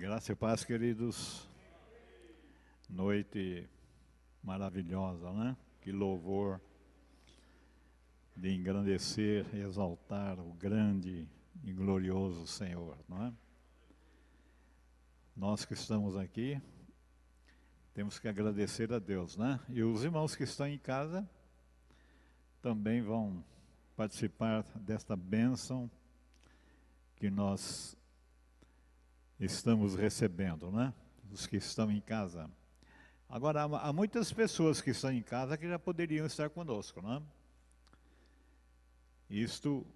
Graça e paz, queridos. Noite maravilhosa, né? Que louvor de engrandecer exaltar o grande e glorioso Senhor, não é? Nós que estamos aqui, temos que agradecer a Deus, né? E os irmãos que estão em casa também vão participar desta bênção que nós estamos recebendo, né? Os que estão em casa. Agora, há muitas pessoas que estão em casa que já poderiam estar conosco, né? Isto,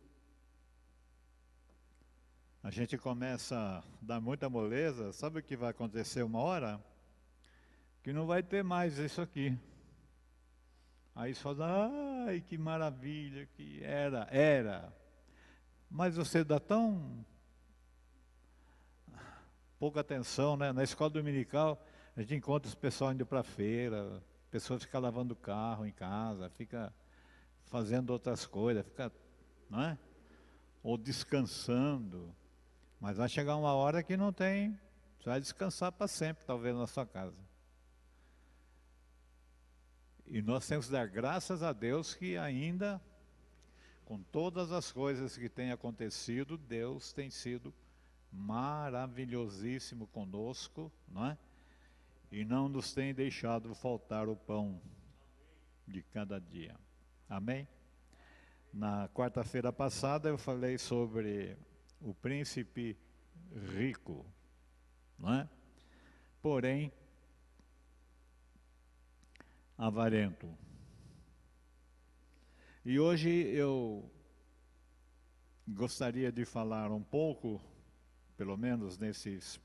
a gente começa a dar muita moleza, sabe o que vai acontecer uma hora? Que não vai ter mais isso aqui. Aí só dá, ai, que maravilha que era, era. Mas você dá tão pouca atenção, né? Na escola dominical, a gente encontra os pessoal indo para a feira, pessoas ficam lavando carro em casa, fica fazendo outras coisas, fica, não é? Ou descansando. Mas vai chegar uma hora que não tem, você vai descansar para sempre, talvez na sua casa. E nós temos que dar graças a Deus que ainda, com todas as coisas que têm acontecido, Deus tem sido maravilhosíssimo conosco, não é? E não nos tem deixado faltar o pão de cada dia. Amém? Na quarta-feira passada eu falei sobre o príncipe rico, não é? Porém, avarento. E hoje eu gostaria de falar um pouco pelo menos nesses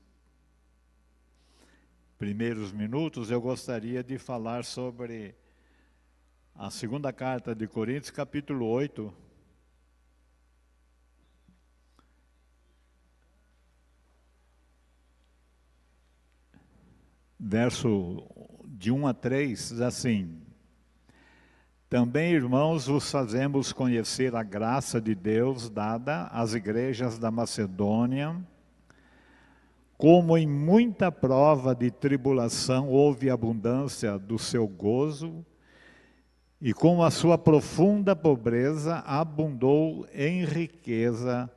primeiros minutos, eu gostaria de falar sobre a segunda carta de Coríntios, capítulo 8. Verso de 1 a 3, diz assim: Também, irmãos, vos fazemos conhecer a graça de Deus dada às igrejas da Macedônia como em muita prova de tribulação houve abundância do seu gozo, e com a sua profunda pobreza abundou em riqueza,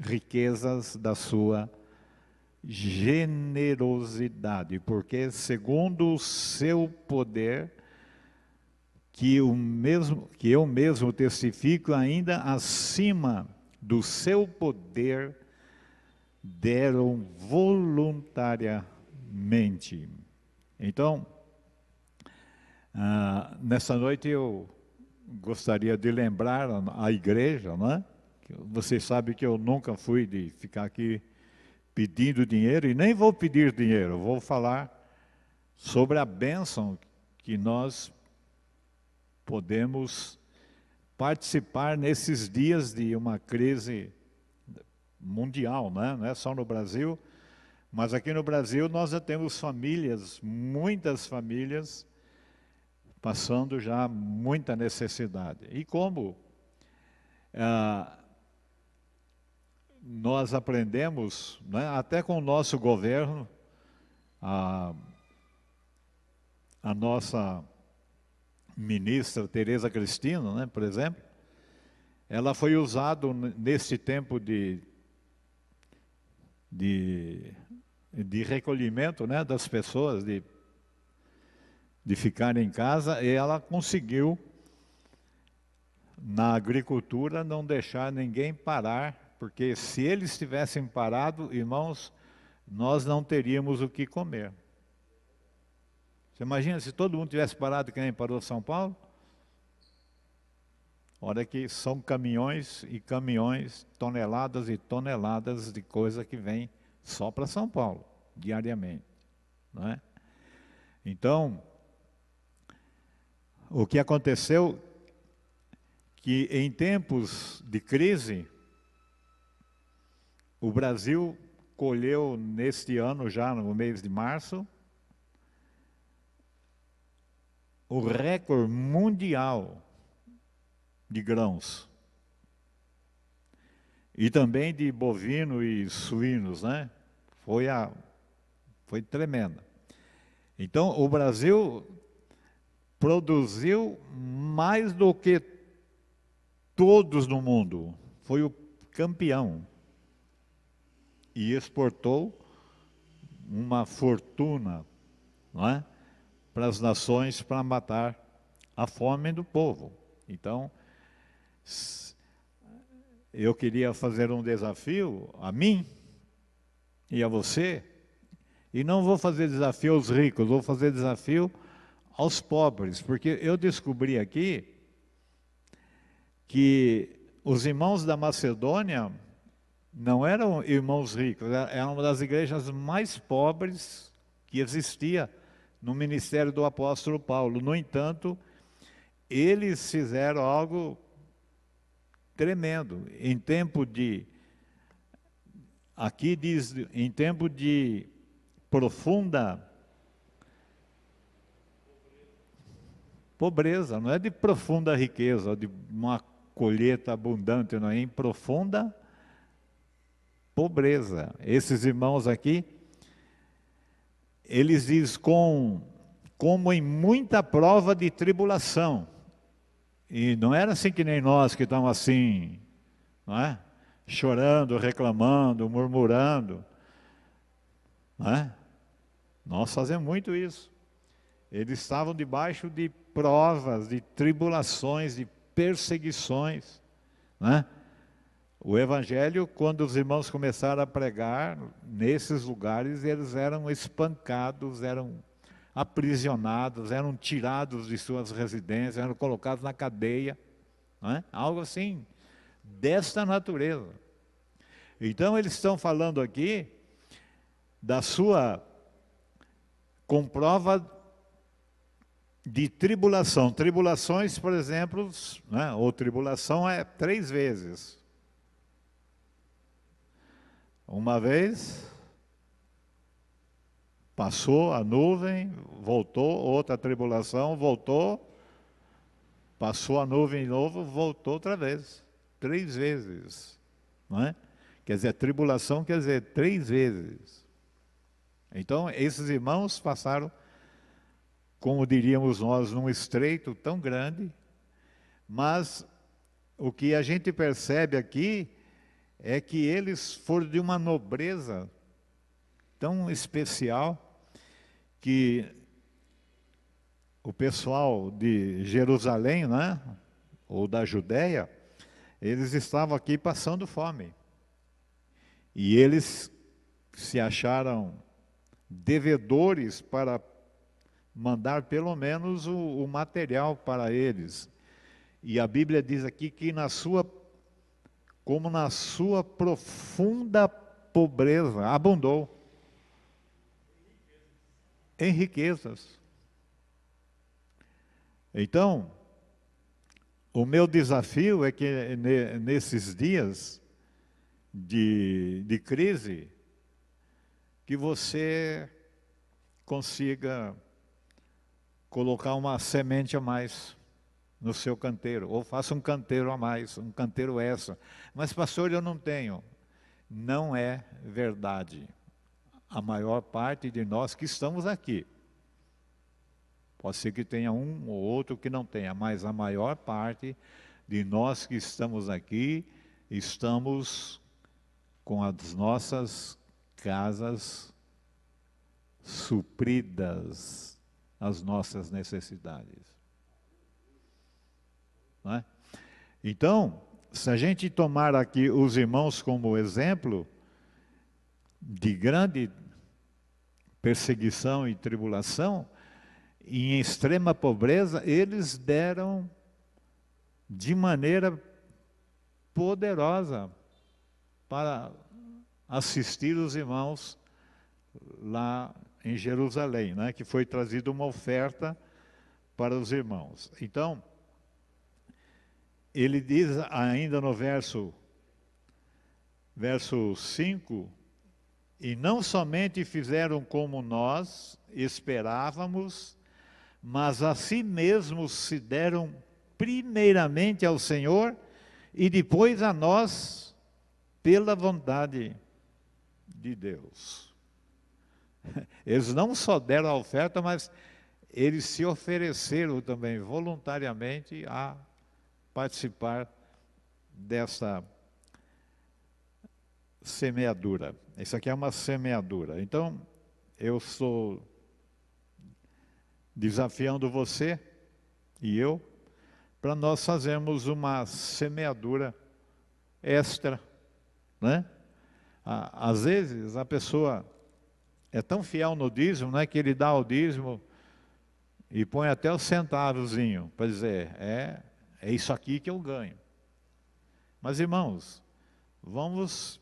riquezas da sua generosidade, porque segundo o seu poder, que, o mesmo, que eu mesmo testifico ainda acima do seu poder, deram voluntariamente. Então, ah, nessa noite eu gostaria de lembrar a igreja, não é? Você sabe que eu nunca fui de ficar aqui pedindo dinheiro e nem vou pedir dinheiro, vou falar sobre a bênção que nós podemos participar nesses dias de uma crise mundial, né? não é só no Brasil, mas aqui no Brasil nós já temos famílias, muitas famílias, passando já muita necessidade. E como ah, nós aprendemos, né, até com o nosso governo, a, a nossa ministra Tereza Cristina, né, por exemplo, ela foi usada nesse tempo de de, de recolhimento né, das pessoas, de, de ficar em casa, e ela conseguiu, na agricultura, não deixar ninguém parar, porque se eles tivessem parado, irmãos, nós não teríamos o que comer. Você imagina se todo mundo tivesse parado que nem parou São Paulo? Olha que são caminhões e caminhões, toneladas e toneladas de coisa que vem só para São Paulo, diariamente. Não é? Então, o que aconteceu que em tempos de crise, o Brasil colheu neste ano, já no mês de março, o recorde mundial de grãos. E também de bovino e suínos, né? Foi a Foi tremenda. Então, o Brasil produziu mais do que todos no mundo. Foi o campeão. E exportou uma fortuna não é? para as nações para matar a fome do povo. Então, eu queria fazer um desafio a mim e a você, e não vou fazer desafio aos ricos, vou fazer desafio aos pobres, porque eu descobri aqui que os irmãos da Macedônia não eram irmãos ricos, eram uma das igrejas mais pobres que existia no ministério do apóstolo Paulo. No entanto, eles fizeram algo tremendo. Em tempo de. Aqui diz, em tempo de profunda pobreza, não é de profunda riqueza, de uma colheita abundante, não é em profunda pobreza. Esses irmãos aqui, eles dizem com como em muita prova de tribulação. E não era assim que nem nós que estamos assim, não é? chorando, reclamando, murmurando. Não é? Nós fazemos muito isso. Eles estavam debaixo de provas, de tribulações, de perseguições. Né? O Evangelho, quando os irmãos começaram a pregar nesses lugares, eles eram espancados, eram aprisionados, eram tirados de suas residências, eram colocados na cadeia, é? algo assim, desta natureza. Então, eles estão falando aqui da sua comprova de tribulação. Tribulações, por exemplo, né, ou tribulação é três vezes. Uma vez, Passou a nuvem, voltou, outra tribulação, voltou, passou a nuvem de novo, voltou outra vez. Três vezes. Não é? Quer dizer, tribulação quer dizer três vezes. Então, esses irmãos passaram, como diríamos nós, num estreito tão grande, mas o que a gente percebe aqui é que eles foram de uma nobreza tão especial que o pessoal de Jerusalém, né, ou da Judéia, eles estavam aqui passando fome. E eles se acharam devedores para mandar pelo menos o, o, material para eles. E a Bíblia diz aqui que na sua como na sua profunda pobreza abundou em riquezas. Então, o meu desafio é que nesses dias de, de crise, que você consiga colocar uma semente a mais no seu canteiro, ou faça um canteiro a mais, um canteiro extra. Mas, pastor, eu não tenho. Não é verdade a maior parte de nós que estamos aqui. Pode ser que tenha um ou outro que não tenha, mas a maior parte de nós que estamos aqui estamos com as nossas casas supridas as nossas necessidades. É? Então, se a gente tomar aqui os irmãos como exemplo, de grande perseguição e tribulação, em extrema pobreza, eles deram de maneira poderosa para assistir os irmãos lá em Jerusalém, né, que foi trazida uma oferta para os irmãos. Então, ele diz ainda no verso verso 5, e não somente fizeram como nós esperávamos, mas a si mesmos se deram primeiramente ao Senhor e depois a nós pela vontade de Deus. Eles não só deram a oferta, mas eles se ofereceram também voluntariamente a participar dessa semeadura. Isso aqui é uma semeadura. Então, eu estou desafiando você e eu para nós fazermos uma semeadura extra, né? Às vezes a pessoa é tão fiel no dízimo, né, que ele dá o dízimo e põe até o centavozinho para dizer, é, é isso aqui que eu ganho. Mas irmãos, vamos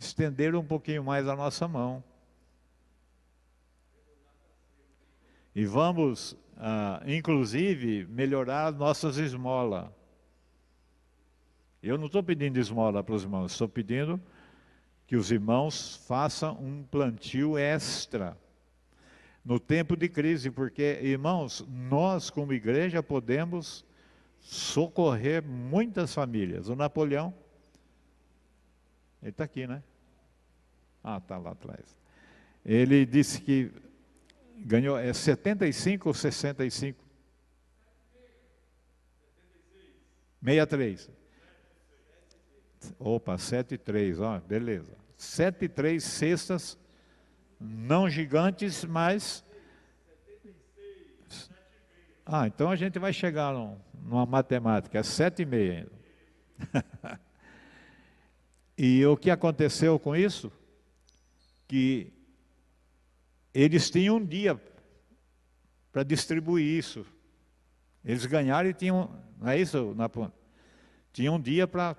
estender um pouquinho mais a nossa mão. E vamos, ah, inclusive, melhorar as nossas esmolas. Eu não estou pedindo esmola para os irmãos, estou pedindo que os irmãos façam um plantio extra no tempo de crise, porque, irmãos, nós como igreja podemos socorrer muitas famílias. O Napoleão, ele está aqui, né? Ah, está lá atrás. Ele disse que ganhou é 75 ou 65? 63. Opa, 7 e 3, ó, beleza. 7 e 3 cestas, não gigantes, mas... Ah, então a gente vai chegar num, numa matemática, é 7 e meia ainda. e o que aconteceu com isso? Que eles tinham um dia para distribuir isso. Eles ganharam e tinham, não é isso, Napo? Tinham um dia para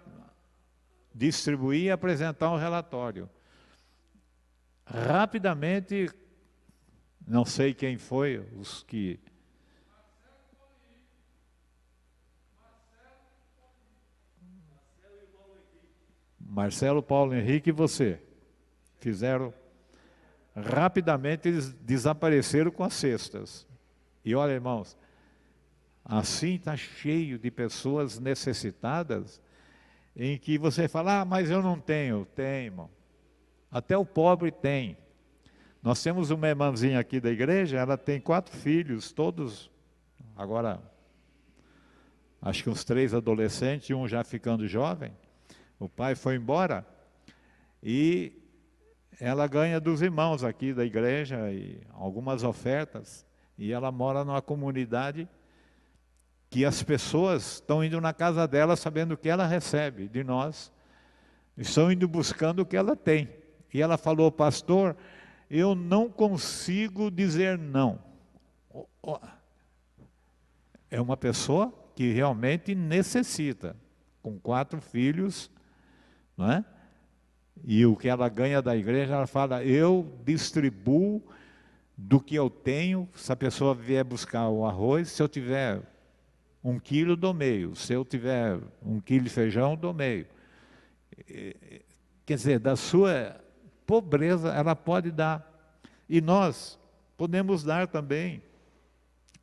distribuir e apresentar um relatório. Rapidamente, não sei quem foi, os que. Marcelo, Paulo Henrique e você fizeram rapidamente eles desapareceram com as cestas. E olha, irmãos, assim está cheio de pessoas necessitadas, em que você fala, ah, mas eu não tenho. Tem, irmão. Até o pobre tem. Nós temos uma irmãzinha aqui da igreja, ela tem quatro filhos, todos, agora, acho que uns três adolescentes, um já ficando jovem. O pai foi embora e ela ganha dos irmãos aqui da igreja e algumas ofertas, e ela mora numa comunidade que as pessoas estão indo na casa dela sabendo o que ela recebe de nós, estão indo buscando o que ela tem. E ela falou, pastor, eu não consigo dizer não. É uma pessoa que realmente necessita, com quatro filhos, não é? E o que ela ganha da igreja, ela fala: eu distribuo do que eu tenho. Se a pessoa vier buscar o arroz, se eu tiver um quilo, dou meio. Se eu tiver um quilo de feijão, dou meio. Quer dizer, da sua pobreza, ela pode dar. E nós podemos dar também.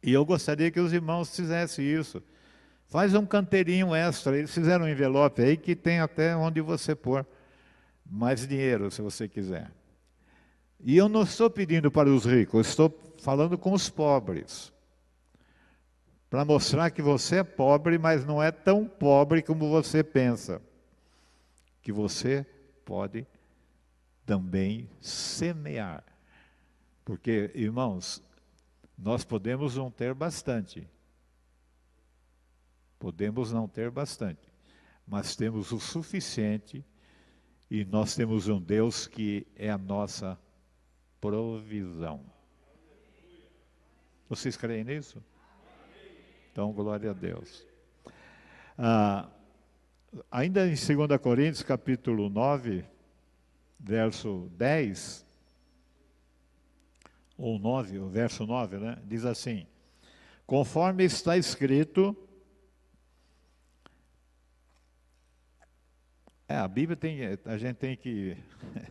E eu gostaria que os irmãos fizessem isso. Faz um canteirinho extra. Eles fizeram um envelope aí que tem até onde você pôr mais dinheiro, se você quiser. E eu não estou pedindo para os ricos, estou falando com os pobres. Para mostrar que você é pobre, mas não é tão pobre como você pensa. Que você pode também semear. Porque, irmãos, nós podemos não ter bastante. Podemos não ter bastante. Mas temos o suficiente e nós temos um Deus que é a nossa provisão. Vocês creem nisso? Então, glória a Deus. Ah, ainda em 2 Coríntios, capítulo 9, verso 10, ou 9, o verso 9, né? Diz assim: Conforme está escrito, É, a Bíblia tem, a gente tem que,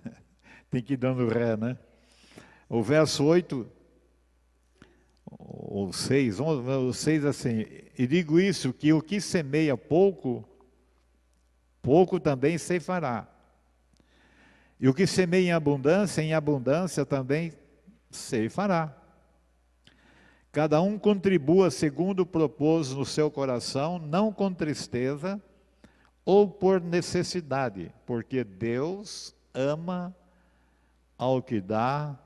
tem que ir dando ré, né? O verso 8, ou 6, o 6 assim, e digo isso, que o que semeia pouco, pouco também ceifará. E o que semeia em abundância, em abundância também se fará. Cada um contribua segundo propôs no seu coração, não com tristeza ou por necessidade, porque Deus ama ao que dá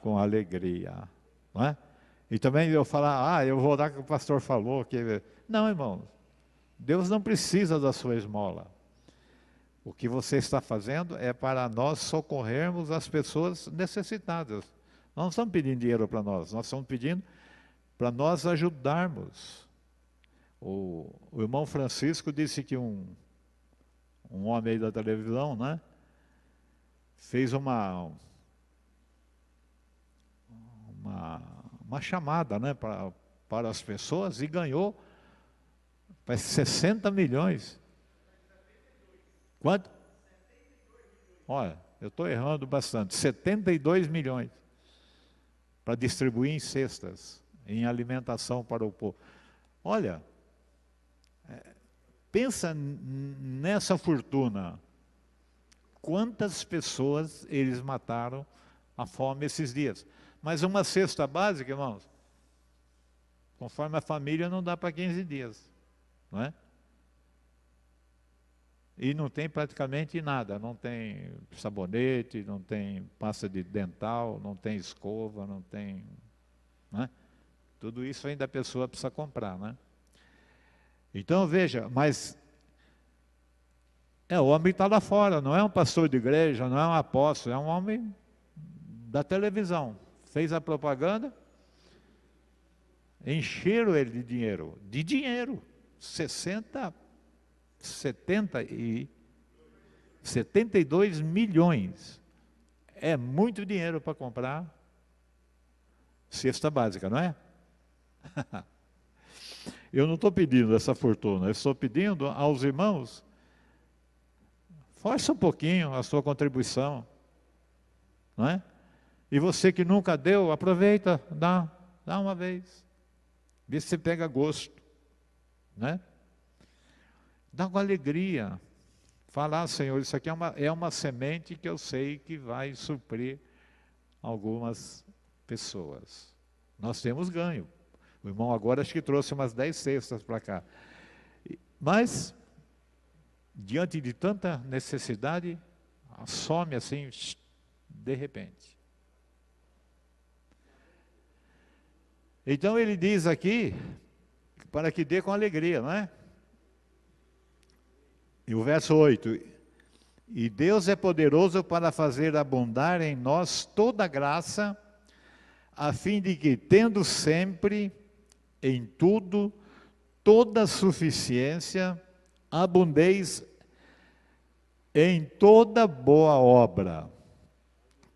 com alegria. Não é? E também eu falar, ah, eu vou dar o que o pastor falou. Que... Não, irmão, Deus não precisa da sua esmola. O que você está fazendo é para nós socorrermos as pessoas necessitadas. Nós não estamos pedindo dinheiro para nós, nós estamos pedindo para nós ajudarmos. O, o, irmão Francisco disse que um, um homem aí da televisão, né, fez uma, uma, uma chamada né, para, as pessoas e ganhou parece 60 milhões. Quanto? Olha, eu estou errando bastante. 72 milhões para distribuir em cestas, em alimentação para o povo. Olha, pensa nessa fortuna. Quantas pessoas eles mataram a fome esses dias? Mas uma cesta básica, irmãos, conforme a família, não dá para 15 dias. Não é? E não tem praticamente nada, não tem sabonete, não tem pasta de dental, não tem escova, não tem. Né? Tudo isso ainda a pessoa precisa comprar. Né? Então veja, mas é, o homem está lá fora, não é um pastor de igreja, não é um apóstolo, é um homem da televisão. Fez a propaganda, encheram ele de dinheiro, de dinheiro, 60 70 e 72 milhões. É muito dinheiro para comprar cesta básica, não é? eu não estou pedindo essa fortuna, eu estou pedindo aos irmãos, força um pouquinho a sua contribuição, não é? E você que nunca deu, aproveita, dá, dá uma vez. Vê se você pega gosto, né? Dá com alegria. Falar, Senhor, isso aqui é uma, é uma semente que eu sei que vai suprir algumas pessoas. Nós temos ganho. O irmão agora acho que trouxe umas dez cestas para cá. Mas, diante de tanta necessidade, some assim, de repente. Então ele diz aqui, para que dê com alegria, não é? E o verso 8: E Deus é poderoso para fazer abundar em nós toda graça, a fim de que, tendo sempre, em tudo, toda suficiência, abundeis em toda boa obra,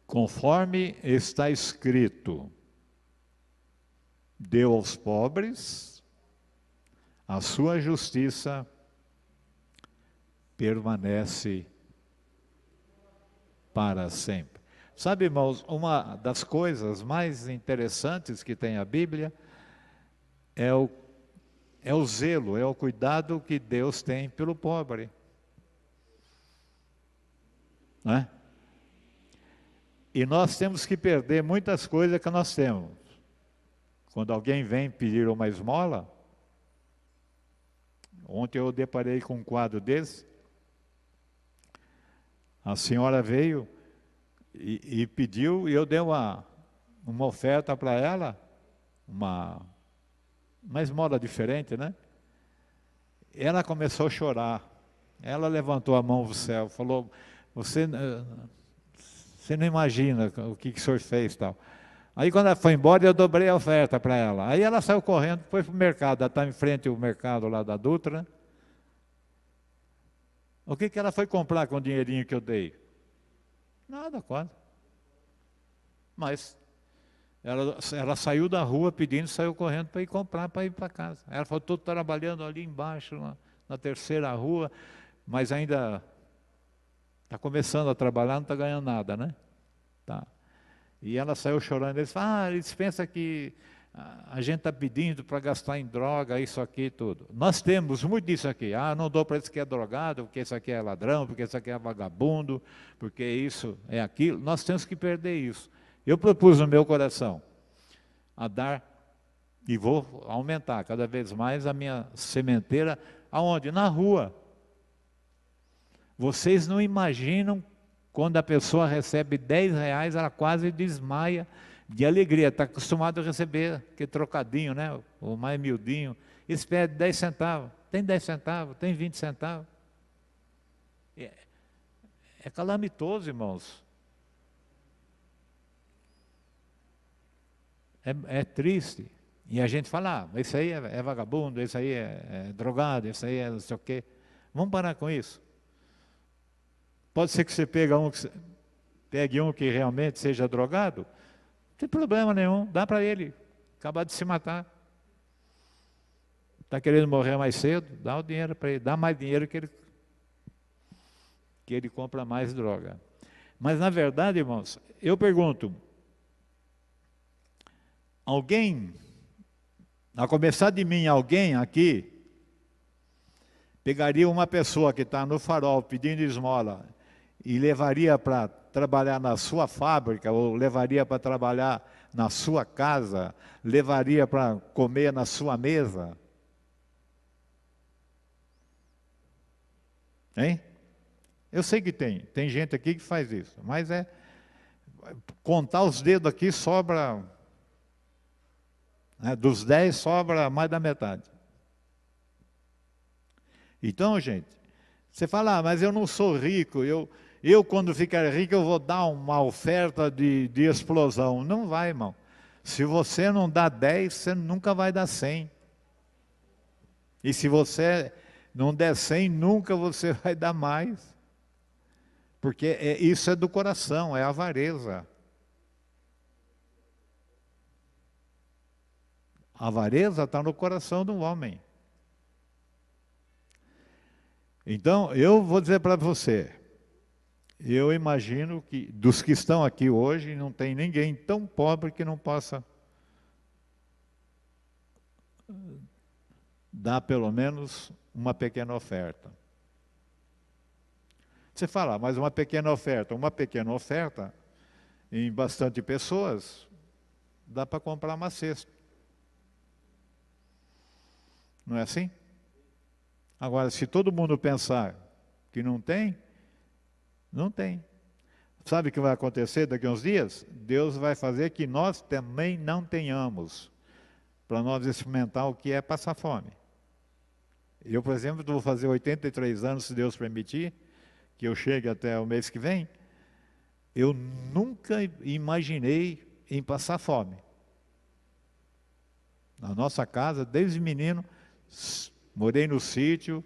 conforme está escrito: deu aos pobres a sua justiça permanece para sempre. Sabe, irmãos, uma das coisas mais interessantes que tem a Bíblia é o, é o zelo, é o cuidado que Deus tem pelo pobre. Não é? E nós temos que perder muitas coisas que nós temos. Quando alguém vem pedir uma esmola, ontem eu deparei com um quadro desse, a senhora veio e, e pediu, e eu dei uma, uma oferta para ela, uma, uma esmola diferente, né? Ela começou a chorar. Ela levantou a mão para o céu, falou: Você, eh, você não imagina o que, que o senhor fez tal. Aí quando ela foi embora, eu dobrei a oferta para ela. Aí ela saiu correndo, foi para o mercado, ela está em frente ao mercado lá da Dutra, né? O que, que ela foi comprar com o dinheirinho que eu dei? Nada, quase. Mas ela, ela saiu da rua pedindo, saiu correndo para ir comprar, para ir para casa. Ela falou, estou trabalhando ali embaixo, na, na terceira rua, mas ainda está começando a trabalhar, não está ganhando nada, né? Tá. E ela saiu chorando, eles falaram, ah, eles pensam que a gente está pedindo para gastar em droga, isso aqui tudo. Nós temos muito disso aqui. Ah, não dou para esse que é drogado, porque isso aqui é ladrão, porque isso aqui é vagabundo, porque isso é aquilo. Nós temos que perder isso. Eu propus no meu coração a dar e vou aumentar cada vez mais a minha sementeira. Aonde? Na rua. Vocês não imaginam quando a pessoa recebe 10 reais, ela quase desmaia de alegria. Está acostumado a receber aquele trocadinho, né? o mais miudinho. Esse pede 10 centavos. Tem 10 centavos, tem 20 centavos. É, é calamitoso, irmãos. É, é, triste. E a gente fala, ah, esse aí é, é vagabundo, esse aí é, é, drogado, esse aí é não sei o quê. Vamos parar com isso. Pode ser que você pega um que, pegue um que realmente seja drogado, não tem problema nenhum, dá para ele acabar de se matar. Está querendo morrer mais cedo? Dá o dinheiro para ele, dá mais dinheiro que ele, que ele compra mais droga. Mas na verdade, irmãos, eu pergunto: alguém, a começar de mim, alguém aqui, pegaria uma pessoa que está no farol pedindo esmola e levaria para trabalhar na sua fábrica, ou levaria para trabalhar na sua casa, levaria para comer na sua mesa? Hein? Eu sei que tem, tem gente aqui que faz isso, mas é contar os dedos aqui sobra dos dez sobra mais da metade. Então, gente, você fala, ah, mas eu não sou rico, eu, eu, quando ficar rico, eu vou dar uma oferta de, de explosão. Não vai, irmão. Se você não dá 10, você nunca vai dar 100. E se você não der 100, nunca você vai dar mais. Porque é, isso é do coração, é avareza. A avareza está no coração do homem. Então, eu vou dizer para você, eu imagino que dos que estão aqui hoje, não tem ninguém tão pobre que não possa dar pelo menos uma pequena oferta. Você fala, mas uma pequena oferta, uma pequena oferta em bastante pessoas, dá para comprar uma cesta. Não é assim? Agora, se todo mundo pensar que não tem, não tem. Sabe o que vai acontecer daqui a uns dias? Deus vai fazer que nós também não tenhamos, para nós experimentar o que é passar fome. Eu, por exemplo, vou fazer 83 anos, se Deus permitir, que eu chegue até o mês que vem. Eu nunca imaginei em passar fome. Na nossa casa, desde menino, morei no sítio,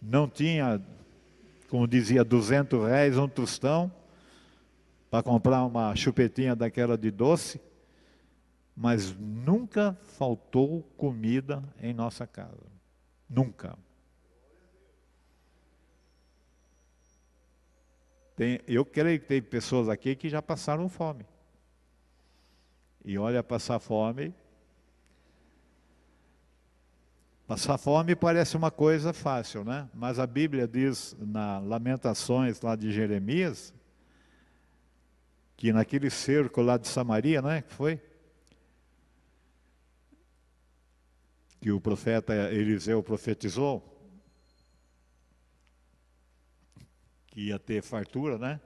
não tinha como dizia, 200 reais um tostão para comprar uma chupetinha daquela de doce, mas nunca faltou comida em nossa casa. Nunca. Tem, eu creio que tem pessoas aqui que já passaram fome. E olha, passar fome Passar fome parece uma coisa fácil, né? Mas a Bíblia diz na Lamentações lá de Jeremias que naquele cerco lá de Samaria, né, que foi que o profeta Eliseu profetizou que ia ter fartura, né?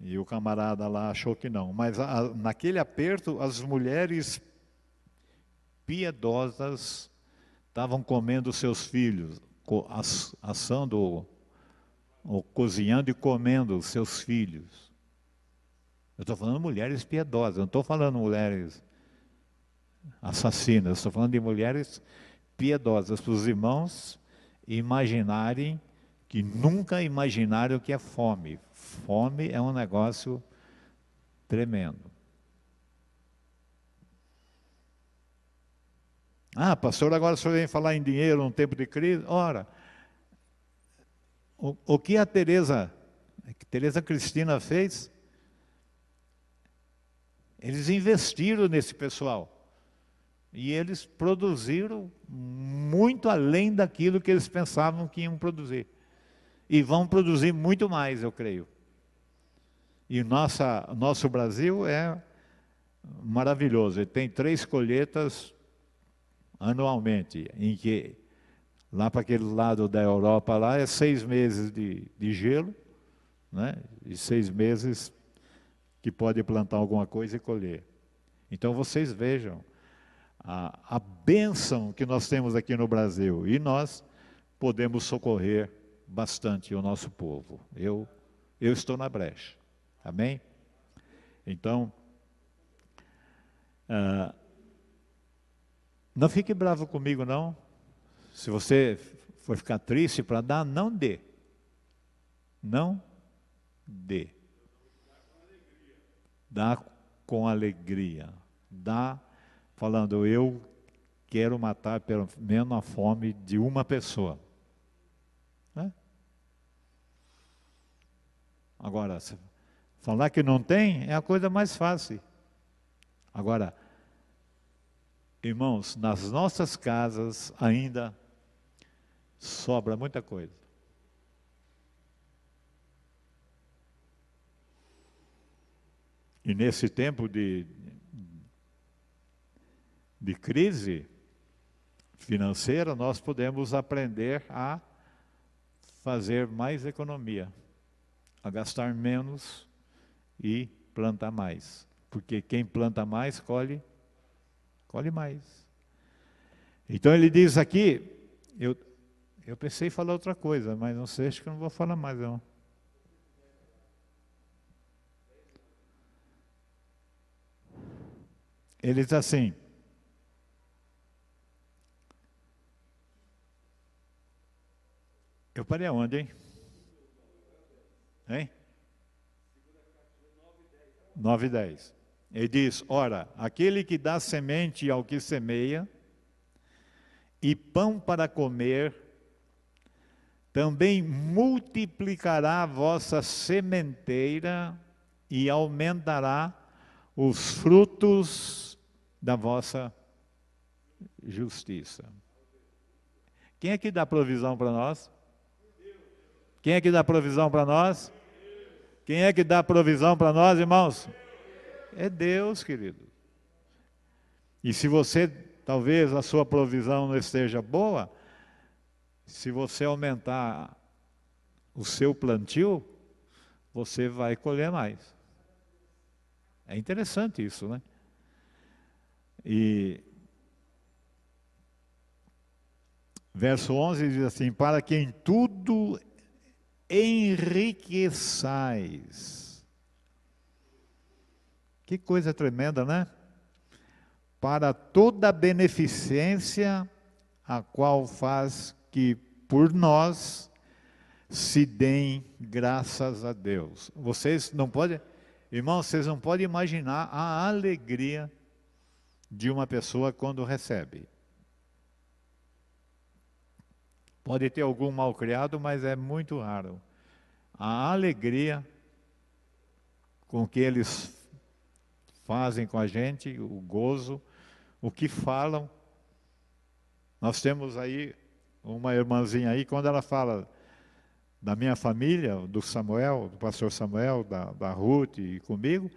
E o camarada lá achou que não. Mas a, naquele aperto, as mulheres piedosas estavam comendo seus filhos, assando ou cozinhando e comendo seus filhos. Eu estou falando de mulheres piedosas, não estou falando mulheres assassinas, estou falando de mulheres piedosas, para os irmãos imaginarem que nunca imaginaram o que é fome. Fome é um negócio tremendo. Ah, pastor, agora o senhor vem falar em dinheiro num tempo de crise. Ora, o, o que a Teresa, Teresa Cristina fez? Eles investiram nesse pessoal. E eles produziram muito além daquilo que eles pensavam que iam produzir. E vão produzir muito mais, eu creio. E nossa, nosso Brasil é maravilhoso. Ele tem três colheitas anualmente, em que lá para aquele lado da Europa lá é seis meses de, de gelo, né? e seis meses que pode plantar alguma coisa e colher. Então vocês vejam a, a bênção que nós temos aqui no Brasil e nós podemos socorrer bastante o nosso povo. Eu, eu estou na brecha. Amém? Então, ah, não fique bravo comigo, não. Se você for ficar triste para dar, não dê. Não dê. Dá com alegria. Dá falando, eu quero matar pelo menos a fome de uma pessoa. Né? Agora, falar que não tem é a coisa mais fácil. Agora, irmãos, nas nossas casas ainda sobra muita coisa. E nesse tempo de, de crise financeira, nós podemos aprender a fazer mais economia, a gastar menos e plantar mais. Porque quem planta mais, colhe, colhe mais. Então ele diz aqui, eu, eu pensei em falar outra coisa, mas não sei, acho que não vou falar mais não. Ele diz assim, Eu parei aonde, hein? Hein? 9 e 10. Ele diz: Ora, aquele que dá semente ao que semeia, e pão para comer, também multiplicará a vossa sementeira e aumentará os frutos da vossa justiça. Quem é que dá provisão para nós? Quem é que dá provisão para nós? Quem é que dá provisão para nós, irmãos? É Deus, querido. E se você, talvez a sua provisão não esteja boa, se você aumentar o seu plantio, você vai colher mais. É interessante isso, né? E verso 11 diz assim: Para que em tudo enriqueçais. Que coisa tremenda, né? Para toda beneficência a qual faz que por nós se deem graças a Deus. Vocês não podem, irmãos, vocês não podem imaginar a alegria de uma pessoa quando recebe. Pode ter algum mal criado, mas é muito raro. A alegria com que eles fazem com a gente, o gozo, o que falam. Nós temos aí uma irmãzinha aí, quando ela fala da minha família, do Samuel, do pastor Samuel, da, da Ruth e comigo,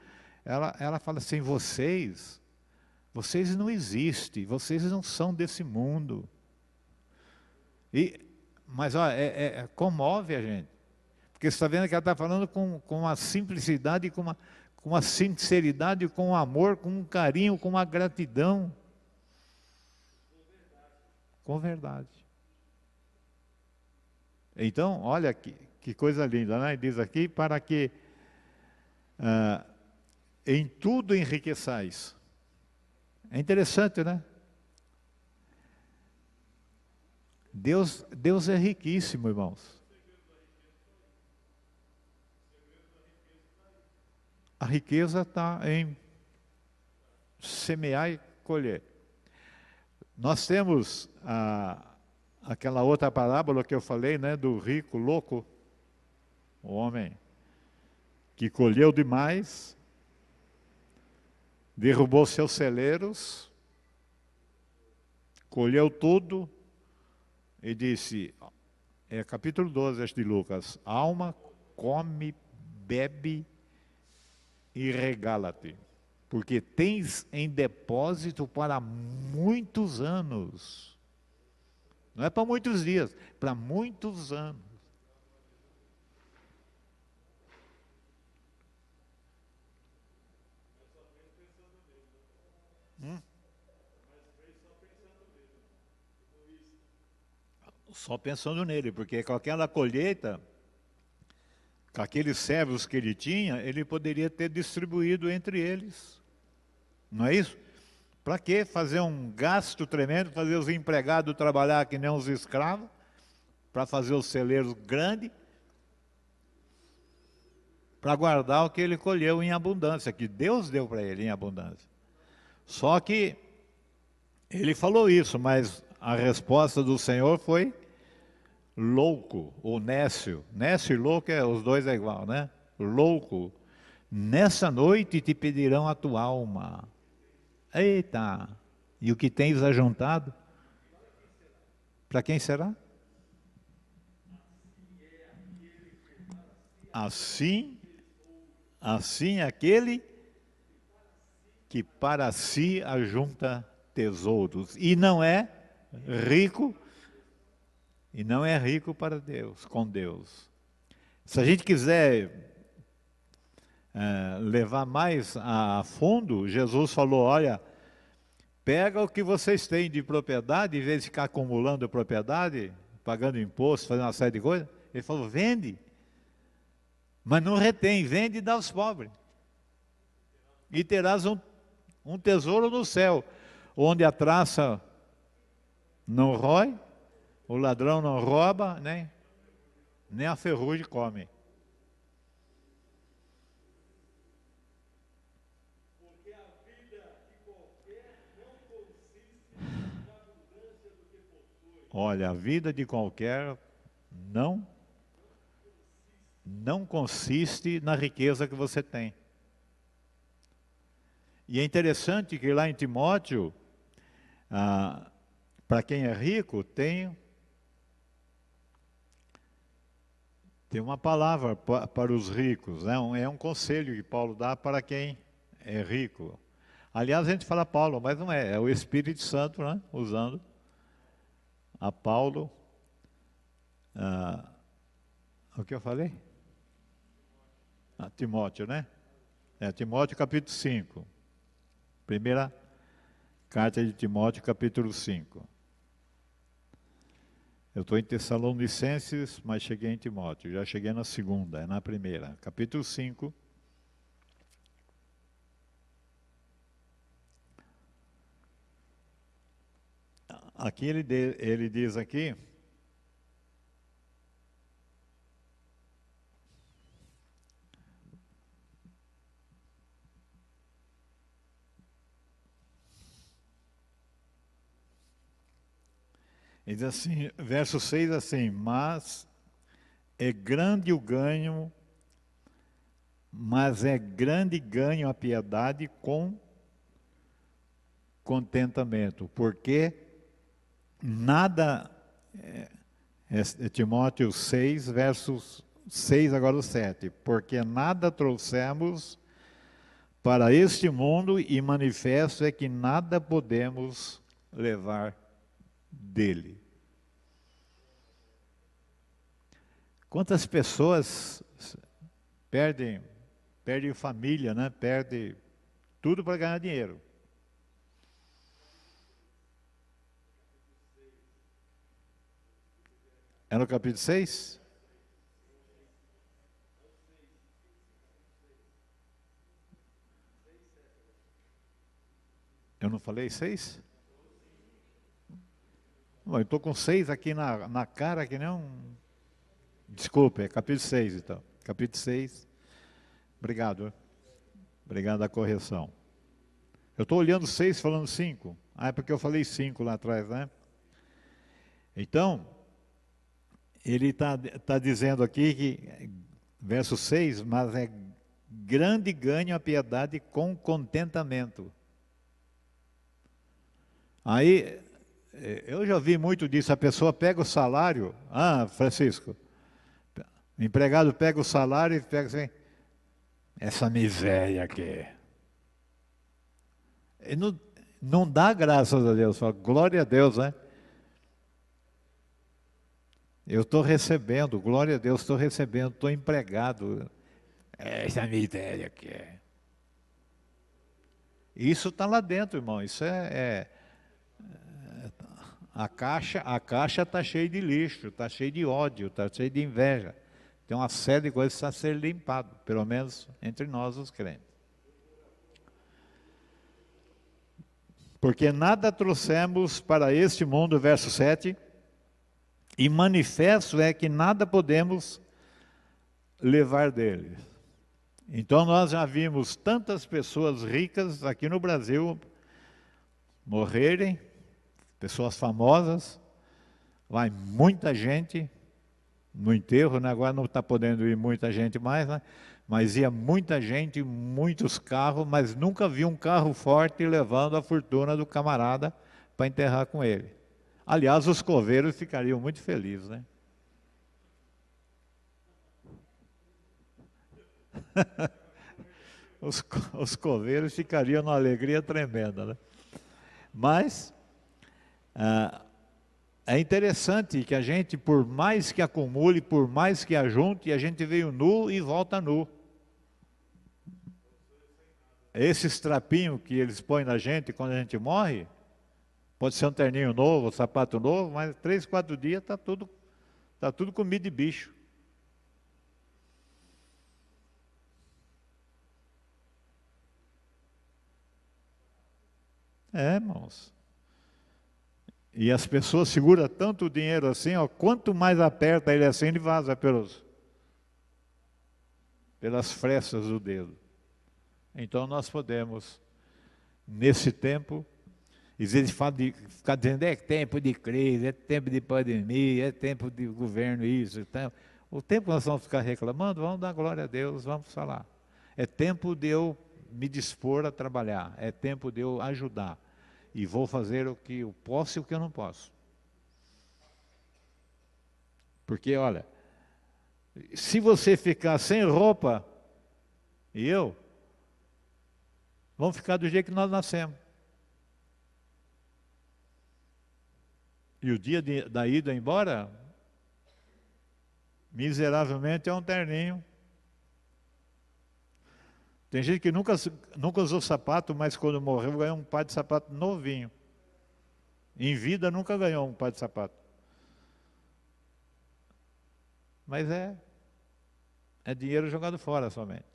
ela, ela fala assim: vocês, vocês não existem, vocês não são desse mundo. E, mas ó, é, é, comove a gente. Porque você está vendo que ela está falando com, com uma simplicidade, com uma, com uma sinceridade, com um amor, com um carinho, com uma gratidão. Com verdade. Então, olha que, que coisa linda, né? Diz aqui, para que ah, em tudo enriqueçais. É interessante, né? Deus, Deus é riquíssimo, irmãos. A riqueza está em semear e colher. Nós temos a, aquela outra parábola que eu falei, né, do rico louco, o homem que colheu demais, derrubou seus celeiros colheu tudo e disse, é capítulo 12 este de Lucas, alma, come, bebe e regala-te, porque tens em depósito para muitos anos. Não é para muitos dias, para muitos anos. Hum? Só pensando nele, porque aquela colheita, aqueles servos que ele tinha, ele poderia ter distribuído entre eles. Não é isso? Para que fazer um gasto tremendo, fazer os empregados trabalhar que nem os escravos, para fazer os celeiros grandes, para guardar o que ele colheu em abundância, que Deus deu para ele em abundância. Só que ele falou isso, mas a resposta do Senhor foi louco ou nécio. Nécio e louco, é, os dois é igual, né? Louco. Nessa noite te pedirão a tua alma. Eita! E o que tens ajuntado? Para quem será? Assim, assim aquele que para si ajunta tesouros e não é rico e não é rico para Deus, com Deus. Se a gente quiser é, levar mais a fundo, Jesus falou: olha, pega o que vocês têm de propriedade, em vez de ficar acumulando propriedade, pagando imposto, fazendo uma série de coisas, ele falou: vende, mas não retém, vende e dá aos pobres. E terás um um tesouro no céu, onde a traça não rói, o ladrão não rouba, nem, nem a ferrugem come. Olha, a vida de qualquer não não consiste na riqueza que você tem. E é interessante que lá em Timóteo, ah, para quem é rico, tem, tem uma palavra para, os ricos, né? é um conselho que Paulo dá para quem é rico. Aliás, a gente fala Paulo, mas não é, é o Espírito Santo né? usando a Paulo. Ah, o que eu falei? Ah, Timóteo, né? É, Timóteo capítulo 5. Primeira carta de Timóteo, capítulo 5. Eu estou em Tessalonicenses, mas cheguei em Timóteo. Já cheguei na segunda, é na primeira. Capítulo 5. Aqui ele, ele diz aqui, Ele diz assim, verso 6 assim, mas é grande o ganho, mas é grande ganho a piedade com contentamento, porque nada, é, é Timóteo 6, versos 6 agora o 7, porque nada trouxemos para este mundo e manifesto é que nada podemos levar dele. Quantas pessoas perdem, perdem família, né? Perdem tudo para ganhar dinheiro. É no capítulo 6? Eu não falei 6? Eu estou com seis aqui na, na cara que nem um. Desculpe, é capítulo 6 então. Capítulo 6. Obrigado. Obrigado a correção. Eu estou olhando seis falando cinco. Ah, é porque eu falei cinco lá atrás, né? Então, ele está tá dizendo aqui que, verso 6, mas é grande ganho a piedade com contentamento. Aí é, eu já vi muito disso. A pessoa pega o salário. Ah, Francisco. O empregado pega o salário e pega assim. Essa miséria aqui. E não, não dá graças a Deus. Fala, glória a Deus, né? Eu estou recebendo, glória a Deus, estou recebendo, estou empregado. Essa miséria aqui. Isso está lá dentro, irmão. Isso é, é a caixa, a caixa está cheia de lixo, está cheia de ódio, está cheia de inveja. Tem uma série de coisas que está ser limpado, pelo menos entre nós os crentes. Porque nada trouxemos para este mundo, verso 7, e manifesto é que nada podemos levar dele. Então nós já vimos tantas pessoas ricas aqui no Brasil morrerem pessoas famosas, vai muita gente no enterro, né? agora não está podendo ir muita gente mais, né? mas ia muita gente, muitos carros, mas nunca vi um carro forte levando a fortuna do camarada para enterrar com ele. Aliás, os coveiros ficariam muito felizes, né? os, os coveiros ficariam numa alegria tremenda, né? Mas ah, é interessante que a gente, por mais que acumule, por mais que ajunte, a gente veio nu e volta nu. Esse trapinhos que eles põem na gente quando a gente morre, pode ser um terninho novo, um sapato novo, mas três, quatro dias está tudo, tá tudo comido de bicho. É, irmãos. E as pessoas seguram tanto dinheiro assim, ó, quanto mais aperta ele assim, ele vaza pelos, pelas frestas do dedo. Então nós podemos, nesse tempo, e vezes fala de ficar dizendo é tempo de crise, é tempo de pandemia, é tempo de governo isso. Então, o tempo que nós vamos ficar reclamando, vamos dar glória a Deus, vamos falar. É tempo de eu me dispor a trabalhar, é tempo de eu ajudar e vou fazer o que eu posso e o que eu não posso. Porque, olha, se você ficar sem roupa, e eu, vamos ficar do jeito que nós nascemos. E o dia de, da ida embora, miseravelmente é um terninho tem gente que nunca, nunca usou sapato, mas quando morreu ganhou um par de sapato novinho. Em vida nunca ganhou um par de sapato. Mas é, é dinheiro jogado fora somente.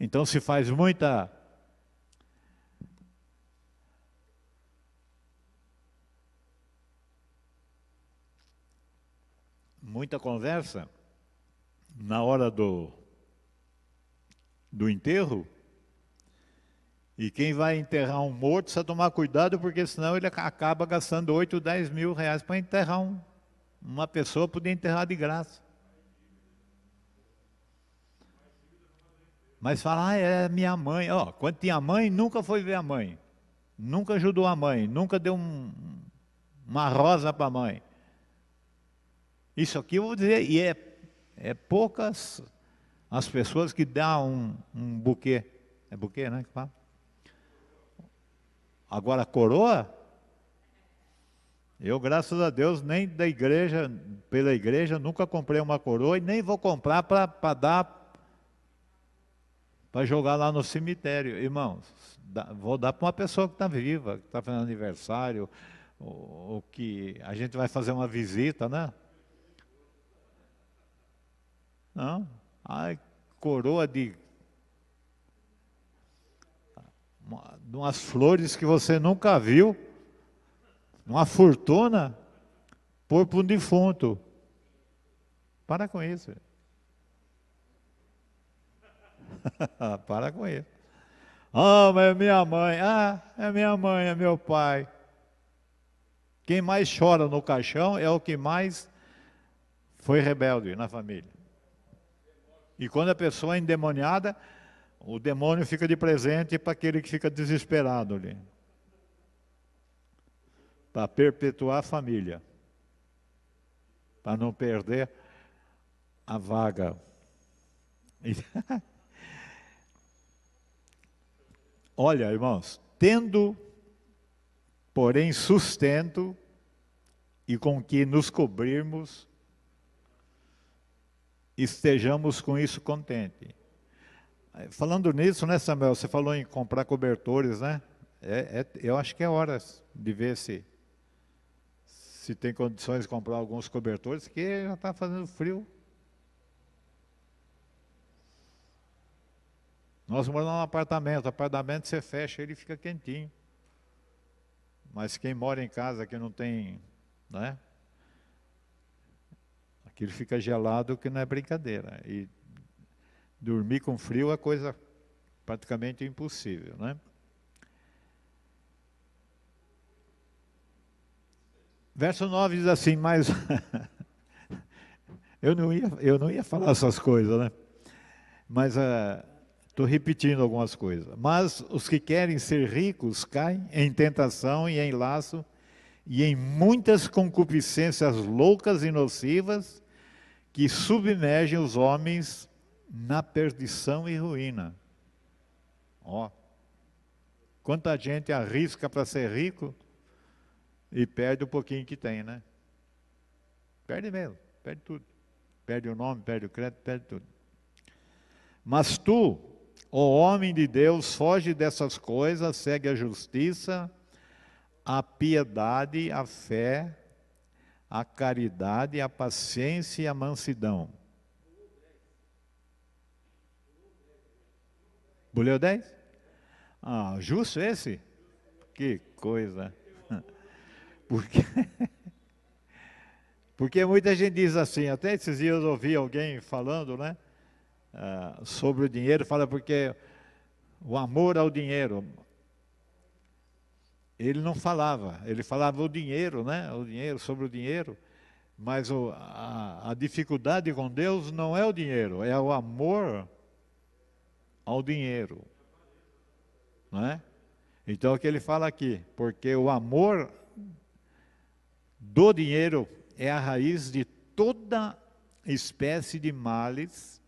Então se faz muita muita conversa na hora do do enterro. E quem vai enterrar um morto precisa tomar cuidado, porque senão ele acaba gastando 8, 10 mil reais para enterrar um, uma pessoa, poder enterrar de graça. Mas fala, ah, é minha mãe. Ó, quando tinha mãe, nunca foi ver a mãe. Nunca ajudou a mãe, nunca deu um, uma rosa para a mãe. Isso aqui eu vou dizer, e é, é poucas as pessoas que dão um, um buquê. É buquê, né? Agora, coroa, eu, graças a Deus, nem da igreja, pela igreja, nunca comprei uma coroa e nem vou comprar para dar, para jogar lá no cemitério. Irmãos, vou dar para uma pessoa que está viva, que está fazendo aniversário, ou, ou que a gente vai fazer uma visita, né? Não, Ai, coroa de de umas flores que você nunca viu, uma fortuna, por para um defunto. Para com isso. Para com isso. Ah, mas é minha mãe. Ah, é minha mãe, é meu pai. Quem mais chora no caixão é o que mais foi rebelde na família. E quando a pessoa é endemoniada, o demônio fica de presente para aquele que fica desesperado ali. para perpetuar a família, para não perder a vaga. Olha, irmãos, tendo, porém, sustento e com que nos cobrirmos, estejamos com isso contente. Falando nisso, né, Samuel? Você falou em comprar cobertores, né? É, é, eu acho que é hora de ver se se tem condições de comprar alguns cobertores, que já está fazendo frio. Nós moramos num apartamento, apartamento você fecha, ele fica quentinho. Mas quem mora em casa que não tem, né? Aquilo fica gelado que não é brincadeira. E dormir com frio é coisa praticamente impossível, né? Verso 9 diz assim, mas eu não ia, eu não ia falar essas coisas, né? Mas estou uh, repetindo algumas coisas. Mas os que querem ser ricos caem em tentação e em laço e em muitas concupiscências loucas e nocivas que submergem os homens na perdição e ruína. Ó, quanta gente arrisca para ser rico e perde o pouquinho que tem, né? Perde mesmo, perde tudo. Perde o nome, perde o crédito, perde tudo. Mas tu, ó homem de Deus, foge dessas coisas, segue a justiça, a piedade, a fé, a caridade, a paciência e a mansidão. Bulhou 10? Ah, justo esse? Que coisa. Porque, porque muita gente diz assim, até esses dias eu ouvi alguém falando, né? Uh, sobre o dinheiro, fala porque o amor ao dinheiro. Ele não falava, ele falava o dinheiro, né? O dinheiro, sobre o dinheiro. Mas o, a, a dificuldade com Deus não é o dinheiro, é o amor ao dinheiro. Não é? Então, o que ele fala aqui, porque o amor do dinheiro é a raiz de toda espécie de males,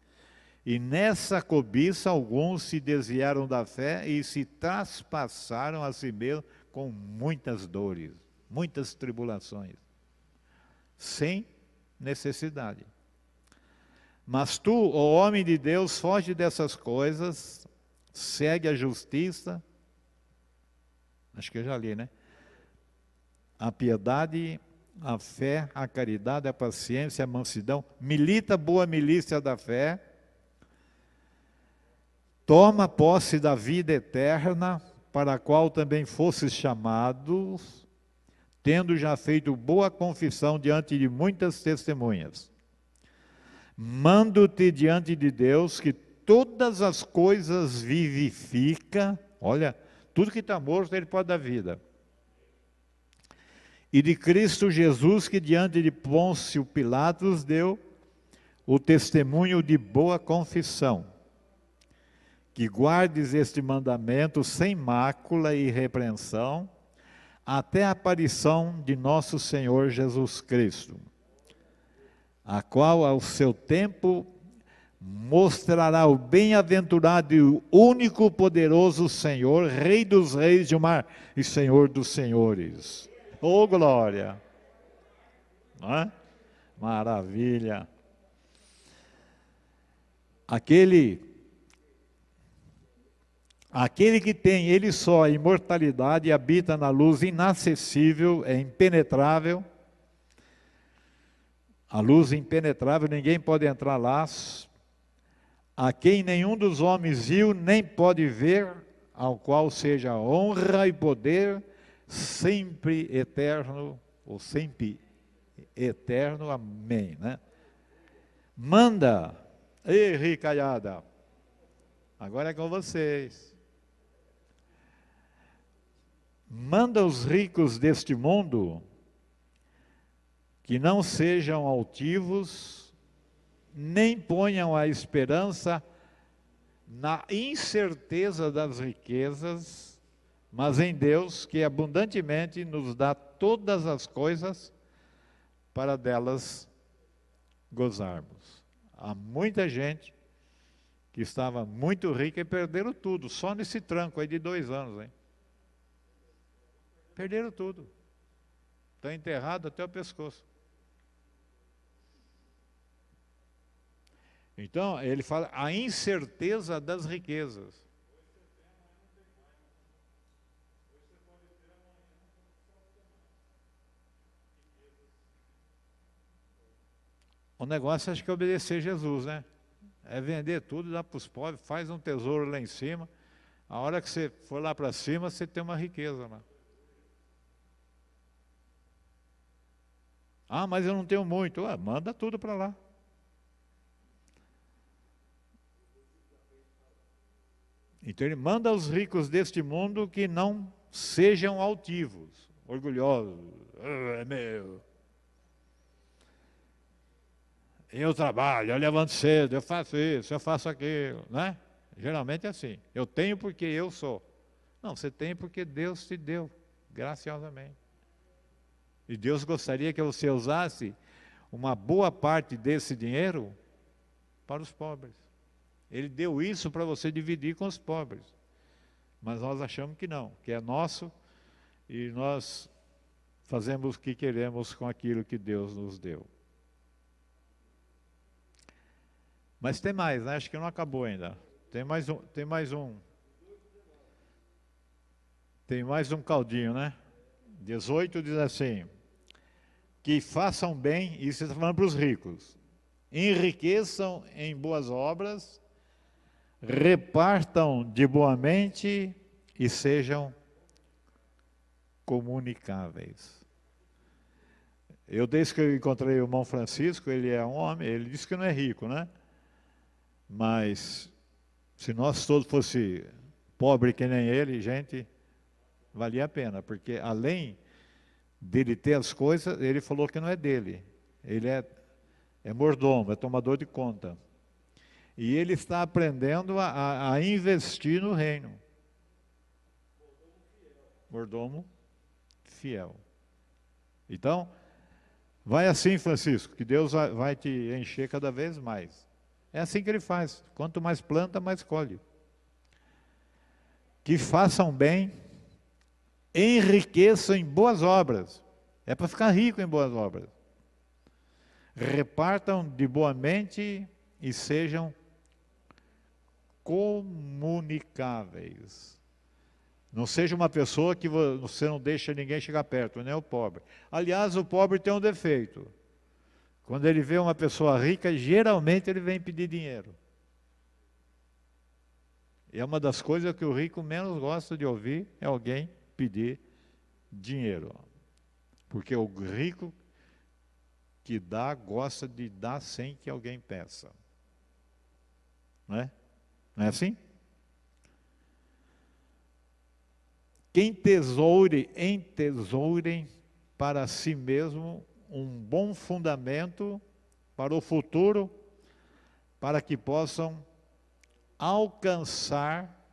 e nessa cobiça alguns se desviaram da fé e se traspassaram a si mesmos com muitas dores, muitas tribulações, sem necessidade. Mas tu, ó homem de Deus, foge dessas coisas, segue a justiça, acho que eu já li, né? a piedade, a fé, a caridade, a paciência, a mansidão, milita boa milícia da fé, toma posse da vida eterna, para a qual também fosses chamados, tendo já feito boa confissão diante de muitas testemunhas. Mando-te diante de Deus que todas as coisas vivifica, olha, tudo que está morto ele pode dar vida e de Cristo Jesus, que diante de Pôncio Pilatos deu o testemunho de boa confissão. Que guardes este mandamento sem mácula e repreensão, até a aparição de nosso Senhor Jesus Cristo, a qual ao seu tempo mostrará o bem-aventurado e o único poderoso Senhor, Rei dos reis de mar e Senhor dos senhores Oh, glória! Não é? Maravilha! Aquele, aquele que tem ele só a imortalidade habita na luz inacessível, é impenetrável. A luz impenetrável, ninguém pode entrar lá. A quem nenhum dos homens viu, nem pode ver, ao qual seja honra e poder sempre eterno, ou sempre eterno, amém. Né? Manda, ei, ricaiada, agora é com vocês. Manda os ricos deste mundo que não sejam altivos, nem ponham a esperança na incerteza das riquezas, mas em Deus que abundantemente nos dá todas as coisas para delas gozarmos. Há muita gente que estava muito rica e perderam tudo, só nesse tranco aí de dois anos, hein? Perderam tudo. Está enterrado até o pescoço. Então, ele fala a incerteza das riquezas. O negócio acho que é obedecer Jesus, né? É vender tudo, dar para os pobres, faz um tesouro lá em cima. A hora que você for lá para cima, você tem uma riqueza lá. Ah, mas eu não tenho muito. Ué, manda tudo para lá. Então ele manda aos ricos deste mundo que não sejam altivos, orgulhosos. Oh, é meu. Eu trabalho, eu levanto cedo, eu faço isso, eu faço aquilo, né? Geralmente é assim. Eu tenho porque eu sou. Não, você tem porque Deus te deu, graciosamente. E Deus gostaria que você usasse uma boa parte desse dinheiro para os pobres. Ele deu isso para você dividir com os pobres. Mas nós achamos que não, que é nosso e nós fazemos o que queremos com aquilo que Deus nos deu. Mas tem mais, né? acho que não acabou ainda. Tem mais um, tem mais um. Tem mais um caldinho, né? 18 diz assim: que façam bem, isso está falando para os ricos, enriqueçam em boas obras, repartam de boa mente e sejam comunicáveis. Eu, desde que eu encontrei o irmão Francisco, ele é um homem, ele disse que não é rico, né? Mas se nós todos fosse pobre que nem ele, gente, valia a pena, porque além dele ter as coisas, ele falou que não é dele. Ele é, é mordomo, é tomador de conta. E ele está aprendendo a, a investir no reino. Mordomo fiel. Então, vai assim, Francisco, que Deus vai, vai te encher cada vez mais. É assim que ele faz. Quanto mais planta, mais colhe. Que façam bem, enriqueçam em boas obras. É para ficar rico em boas obras. Repartam de boa mente e sejam comunicáveis. Não seja uma pessoa que você não deixa ninguém chegar perto, nem o pobre. Aliás, o pobre tem um defeito. Quando ele vê uma pessoa rica, geralmente ele vem pedir dinheiro. E é uma das coisas que o rico menos gosta de ouvir é alguém pedir dinheiro. Porque o rico que dá gosta de dar sem que alguém peça. Não é? Não é assim? Quem tesoure, entesourem para si mesmo um bom fundamento para o futuro, para que possam alcançar.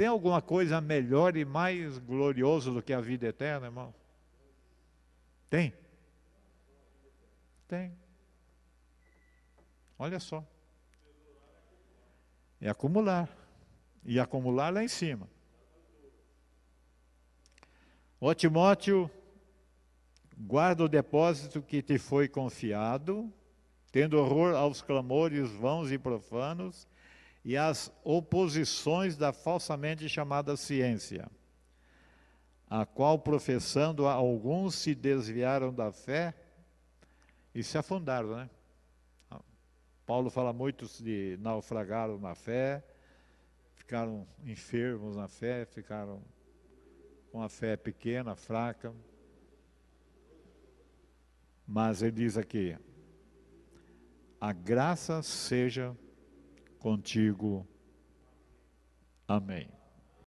Tem alguma coisa melhor e mais gloriosa do que a vida eterna, irmão? Tem? Tem. Olha só. É acumular. E acumular lá em cima. Ó Timóteo, guarda o depósito que te foi confiado, tendo horror aos clamores vãos e profanos e às oposições da falsamente chamada ciência, a qual professando alguns se desviaram da fé e se afundaram, né? Paulo fala muitos de naufragaram na fé, ficaram enfermos na fé, ficaram com a fé pequena, fraca. Mas ele diz aqui: a graça seja contigo. Amém.